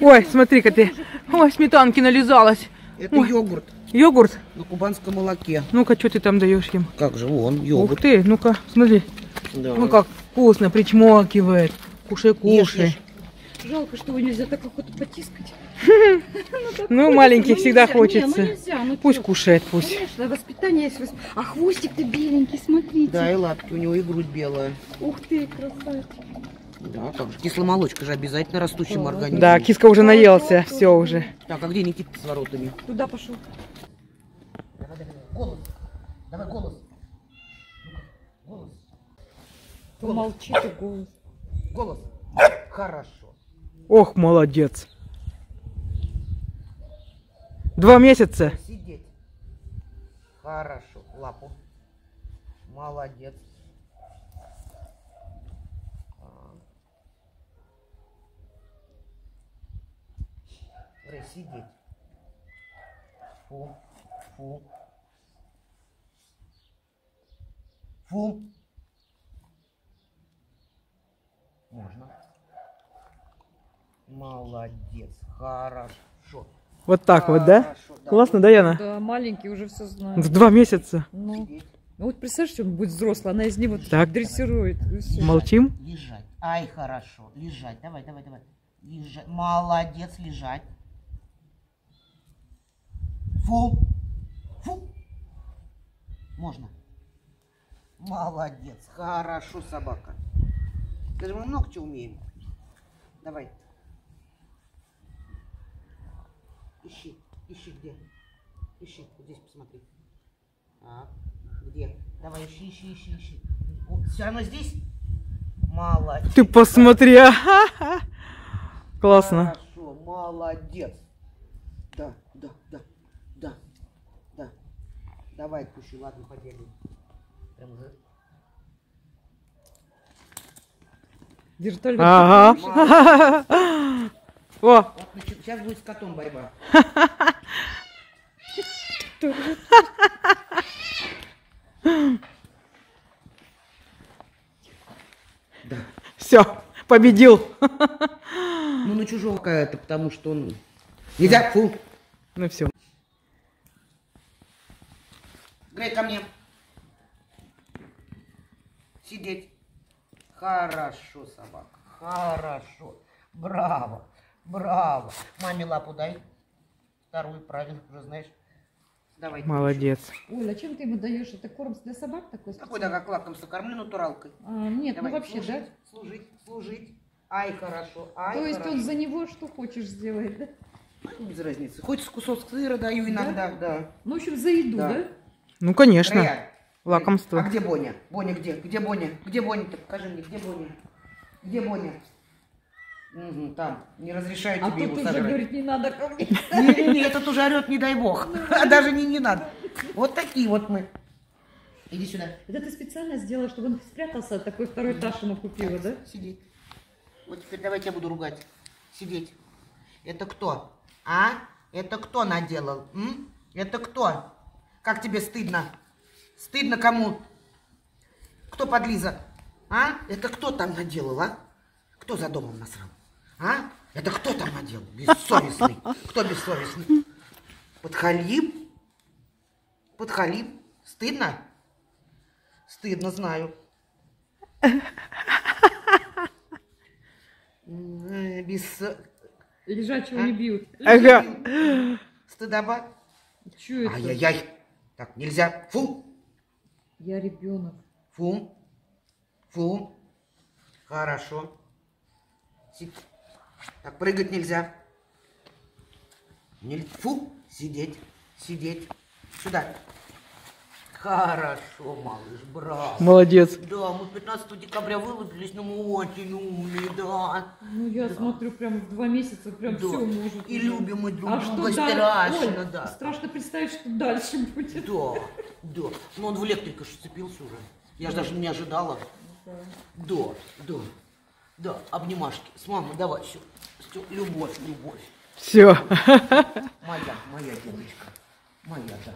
Ой, смотри-ка ты. Ой, сметанки нализалась. Это Ой. йогурт Йогурт. на кубанском молоке. Ну-ка, что ты там даешь им? Как же, вон, Ух йогурт. ты, ну-ка, смотри. Да. Ну как вкусно, причмокивает. Кушай, Ешь, кушай. ешь. Жалко, что его нельзя так охоту потискать. Ну, маленьких всегда Не, хочется. ну нельзя, ну Пусть чё. кушает, пусть. Конечно, воспитание есть. А хвостик-то беленький, смотрите. Да, и лапки у него, и грудь белая. Ух ты, красавец. Да, как же. Кисломолочка же обязательно растущему Да. организму. Да, киска уже наелся, все уже. Так, а где Никита с воротами? Туда пошел. Давай, давай, голос. Давай, голос. Голос. То молчит и голос. Голос. Хорошо. Ох, молодец. Два месяца. Сидеть. Хорошо. Лапу. Молодец. Грей, сидеть. Фу. Фу. Фу. Можно. Молодец. Хорошо. Вот так вот, да? Хорошо, Классно, да, Яна? Да, маленький уже все В знает. два месяца. Ну, ну вот представляешь, он будет взрослый, она из него Так. дрессирует. всё. Молчим. Лежать. Ай, хорошо. Лежать. Давай, давай, давай. Лежать. Молодец, лежать. Фу. Фу. Можно. Молодец. Хорошо, собака. Даже мы чего умеем. Давай. Ищи. Ищи где. Ищи. Вот здесь посмотри. Так. Где? Давай, ищи, ищи, ищи, ищи. Все равно здесь? Молодец. Ты посмотри. а-ха-ха. Классно. Хорошо, молодец. Да, да, да. Давай отпущу, ладно, поделим. Прям уже. Держи только. Ага. О, Вот, сейчас будет с котом борьба. Да. все, победил. Ну, на чужого какая-то, потому что он... Нельзя, фу. Ну все. Грей, ко мне. Сидеть. Хорошо, собака. Хорошо. Браво. Браво. Маме лапу дай. Вторую, правильно, уже знаешь. Давай. Молодец. Оля, а чем ты ему даешь? Это корм для собак такой? Какой да, как лакомство? Кормлю натуралкой. А, нет, Давай, ну вообще, служить, да? Служить, служить. Ай, хорошо. Ай, То есть хорошо. он за него что хочешь сделать, да? Ну, Без разницы. Хоть кусок сыра даю иногда, да. Ну, в общем, за еду, Да. да? Ну, конечно. Рая, Лакомство. А где Боня? Боня где? Где Боня? Где Боня-то? Покажи мне, где Боня? Где Боня? Мгм, там. Не разрешаю А тебе тут его уже сожрать. говорит, не надо ко мне. Не-не-не, этот уже орет, не дай бог. А даже не, не надо. Вот такие вот мы. Иди сюда. Это ты специально сделала, чтобы он спрятался, такой второй этаж ему купила, да? Сидеть. Вот теперь давайте я буду ругать. Сидеть. Это кто? А? Это кто наделал? М? Это кто? Как тебе стыдно? Стыдно кому? Кто подлиза? А? Это кто там наделал, а? Кто за домом насрал? А? Это кто там наделал? Бессовестный. Кто бессовестный? Подхалим? Подхалим? Стыдно? Стыдно, знаю. М, Без... Лежачего А? не бьют. Ага. Стыдоба? Че это? Ай-яй-яй. Так, нельзя. Фу. Я ребенок. Фу. Фу. Хорошо. Си- Так, прыгать нельзя. Нель- Фу. Сидеть. Сидеть. Сюда. Хорошо, малыш, браво. Молодец. Да, мы 15 декабря вылупились, но мы очень умные, да. Ну, я смотрю, прям в два месяца прям Да. все может. И любим мы друг А друга что страшно, Оль, да. Страшно представить, что дальше будет. Да, да. Но он в электрика же вцепился уже. Я же даже не ожидала. Да, да, да. Обнимашки. С мамой давай все. Любовь, любовь. Все. Моя, моя девочка. Моя, да.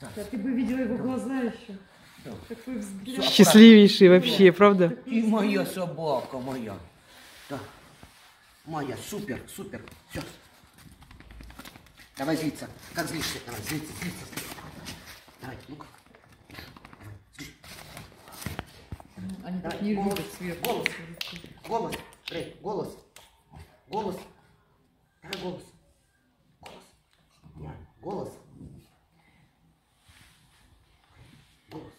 Да. Ты бы видела его глаза еще. Такой взгляд. Счастливейший вообще, правда? И моя собака моя. Да. Моя, супер, супер. Все. Давай злиться. Как злишься? Давай, злиться, злиться, злиться. Давай, ну-ка. Давай, злись. Они так не голос, любят сверху. голос. Голос. Рэй, голос. Голос. Давай голос. Голос. Я. Голос. Голос.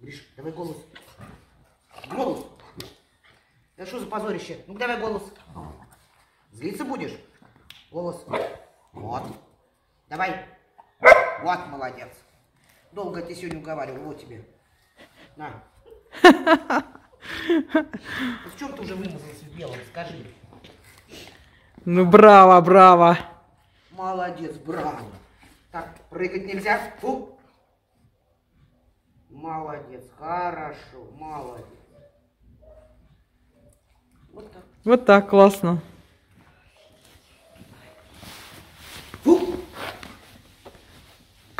Гриш, давай голос. Голос. Да что за позорище? Ну давай голос. Злиться будешь? Голос. Вот. Давай. Вот, молодец. Долго ты сегодня уговаривал, вот тебе. На. В чем ты уже вымазался в белом, скажи. Ну, браво, браво. Молодец, браво. Так, прыгать нельзя. Фу. Молодец, хорошо, молодец. Вот так. Вот так, классно. Фу.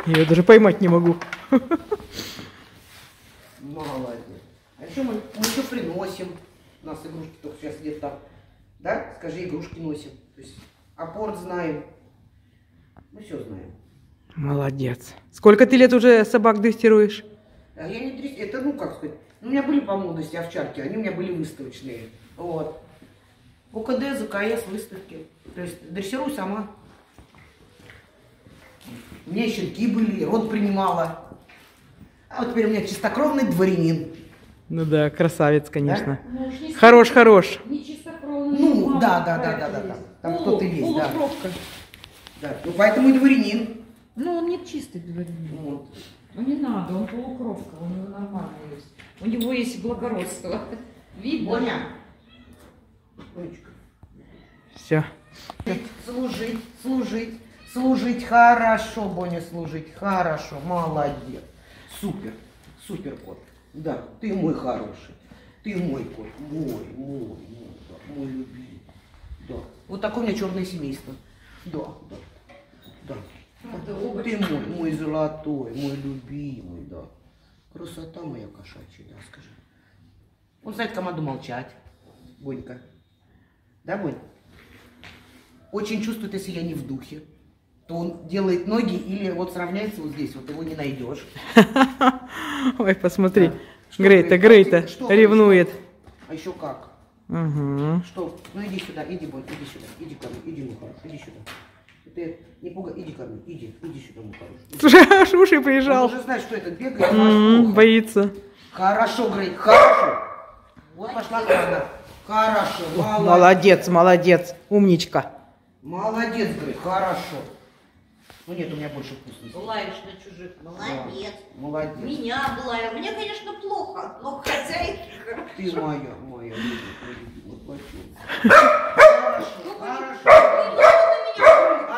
Я даже поймать не могу. Молодец. А еще мы, мы еще приносим. У нас игрушки только сейчас нет там. Да? Скажи, игрушки носим. То есть апорт знаем. Мы все знаем. Молодец. Сколько ты лет уже собак дрессируешь? А я не дресс- Это, ну, как сказать, ну, у меня были по молодости овчарки, они у меня были выставочные. Вот. УКД, ЗКС, выставки. То есть дрессирую сама. У меня щенки были, род принимала. А вот теперь у меня чистокровный дворянин. Ну да, красавец, конечно. Ну, уж не Хорош, хорош. Не чистокровный. Ну, мама да, да, да, да, да, да. Там кто-то есть, да. Да. Ну, поэтому и дворянин. Ну, он не чистый дворянин. Вот. Ну, не надо, он полукровка, у него нормально есть. У него есть благородство. Видно? Боня. Все. Служить, служить, служить. Хорошо, Боня, служить. Хорошо, молодец. Супер, супер кот. Да, ты мой хороший. Ты мой кот. Мой, мой, мой, да, мой любимый. Да. Вот такое у меня черное семейство. Да, да, да. Правда, Ты мой, мой золотой, мой любимый, да. Красота моя кошачья, да, скажи. Он знает команду молчать. Бонька. Да, Бонь? Очень чувствует, если я не в духе. То он делает ноги или вот сравняется вот здесь, вот его не найдешь. Ой, посмотри. Да. Грейта? Грейта ревнует. А еще как? Угу. Что? Ну иди сюда, иди, Бонь, иди сюда, иди ко мне, иди, мой хороший, иди сюда. Ты не пугай, иди ко мне, иди, иди сюда, мой хороший. Слушай, аж уши Он приезжал. уже знает, что это бегает, плохо. Боится. Хорошо, Грей, хорошо. Вот пошла охрана. Хорошо, молодец. Молодец, молодец. Умничка. Молодец, Грей, хорошо. Ну нет, у меня больше вкусности. Лаешь на чужих. Молодец. Молодец. Меня была. Мне, конечно, плохо, но хозяйка. Ты моя, моя. Хорошо, хорошо.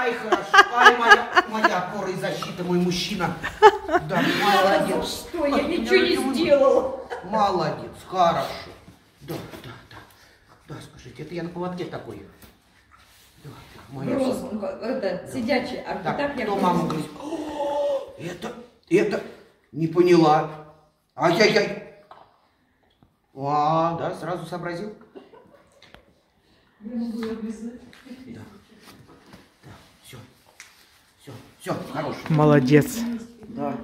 Ай, хорошо. Ай, моя, моя опора и защита, мой мужчина. Да, молодец. Что, я ничего не сделала. Молодец, хорошо. Да, да, да. Да, скажите, это я на поводке такой. Да, да, моя. Грозный, это, сидячий. А Так, кто маму говорит? «О, Это, это, не поняла. Ай-яй-яй. А, да, сразу сообразил. Да, все. Все, хорош. Молодец. Да.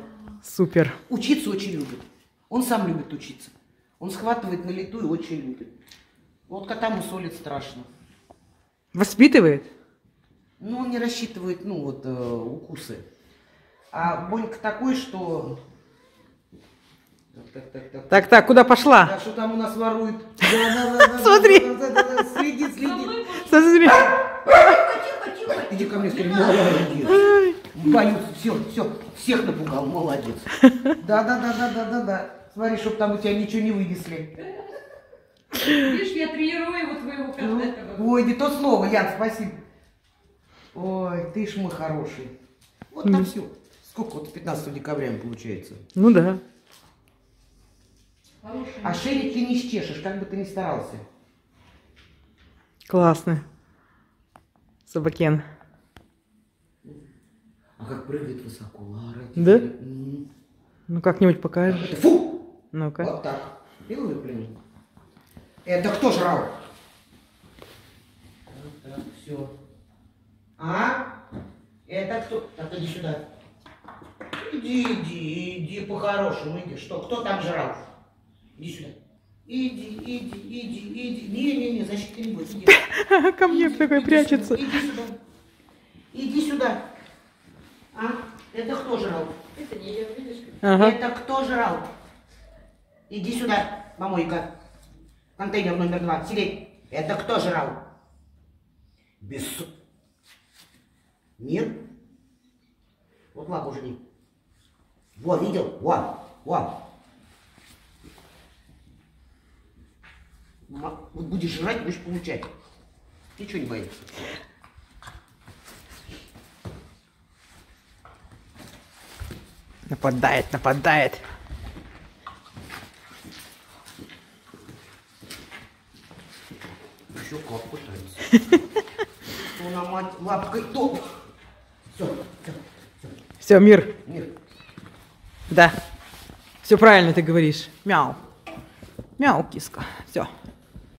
Супер. Учиться очень любит. Он сам любит учиться. Он схватывает на лету и очень любит. Вот кота мусолит страшно. Воспитывает? Ну, он не рассчитывает, ну, вот, э, укусы. А Бонька такой, что... Так, так, так, так. Так, так, куда пошла? Да, что там у нас да, Смотри. Следит, следит. Смотри. Тихо, тихо. Иди ко мне скорее. Боюсь, все, все, всех напугал, молодец. Да, да, да, да, да, да, да. Смотри, чтоб там у тебя ничего не вынесли. Видишь, я тренирую его твоего кота этого. Ой, не то слово, Ян, спасибо. Ой, ты ж мой хороший. Вот на все. Сколько вот 15 декабря получается? Ну да. Хороший. А шею ты не счешешь, как бы ты ни старался. Классно. Собакен. Как прыгает высоко, Лара. Да? М. Ну как-нибудь покажешь. Фу! Ну-ка. Вот так. Белый пленник. Это кто жрал? Все. А? Это кто? Так, иди сюда. Иди, иди, иди, по-хорошему, иди. Что, кто там жрал? Иди сюда. Иди, иди, иди, иди. Не-не-не, защиты не будет. Иди. Ко мне Иди, такой иди прячется. сюда, Иди сюда. Иди сюда. А? Это кто жрал? Это не я, видишь, Ага. Это кто жрал? Иди сюда, мамойка. Контейнер номер два. Сидеть. Это кто жрал? Без... Мир? Вот лапу жри. Во, видел? Во, во. Вот будешь жрать, будешь получать. Ничего не боишься. Нападает, нападает. Еще как пытается. Что на мать лапкой топ. Все, все, все. Все, мир. Мир. Да. Все правильно ты говоришь. Мяу. Мяу, киска. Все.